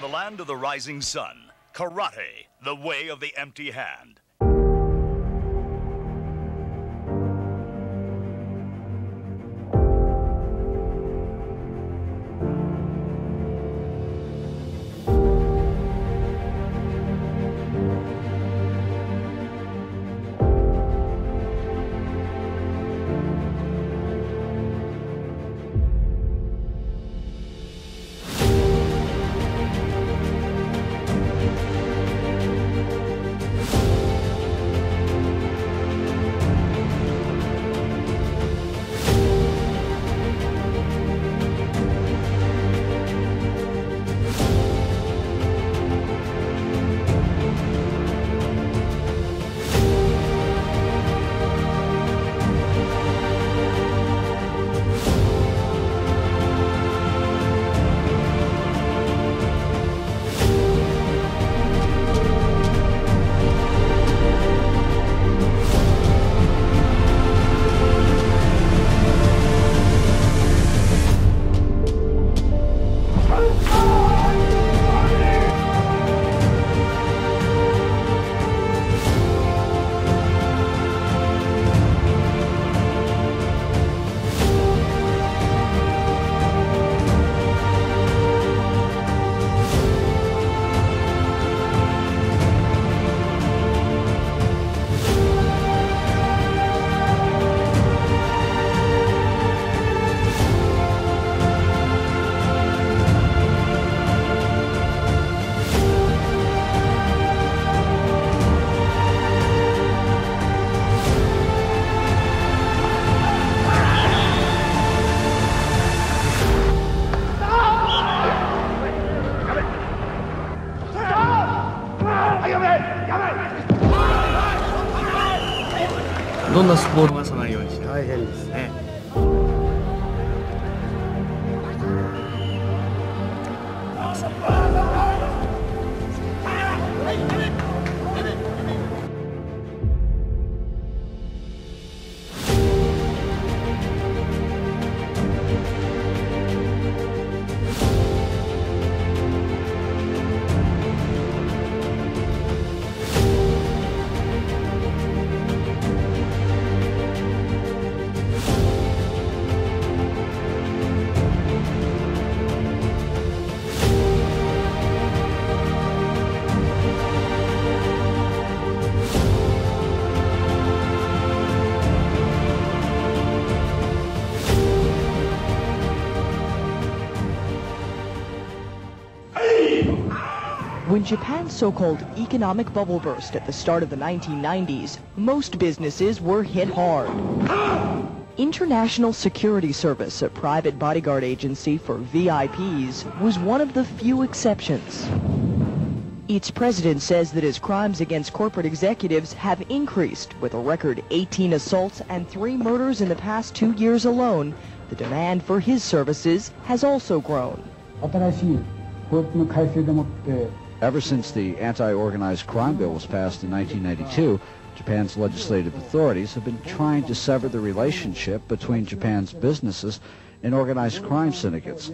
The land of the rising sun, karate, the way of the empty hand. どんなスポールがさないようにして大変ですね。When Japan's so-called economic bubble burst at the start of the 1990s, most businesses were hit hard. International Security Service, a private bodyguard agency for VIPs, was one of the few exceptions. Its president says that his crimes against corporate executives have increased, with a record 18 assaults and three murders in the past two years alone. The demand for his services has also grown. Ever since the anti-organized crime bill was passed in 1992, Japan's legislative authorities have been trying to sever the relationship between Japan's businesses and organized crime syndicates.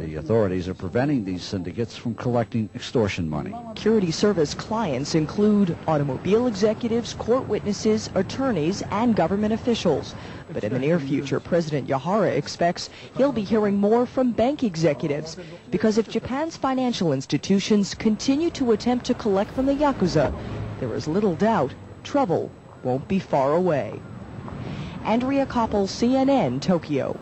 The authorities are preventing these syndicates from collecting extortion money. Security service clients include automobile executives, court witnesses, attorneys, and government officials. But in the near future, President Yahara expects he'll be hearing more from bank executives because if Japan's financial institutions continue to attempt to collect from the Yakuza, there is little doubt trouble won't be far away. Andrea Koppel, CNN, Tokyo.